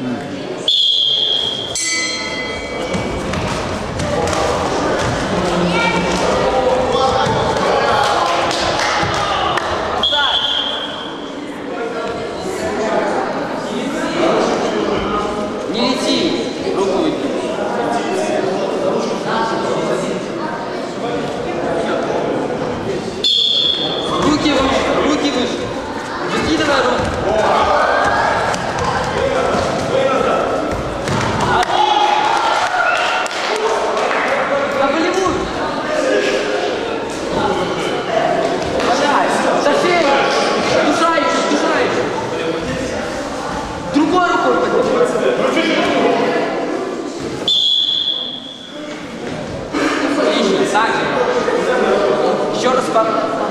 Mm-hmm. Chispa.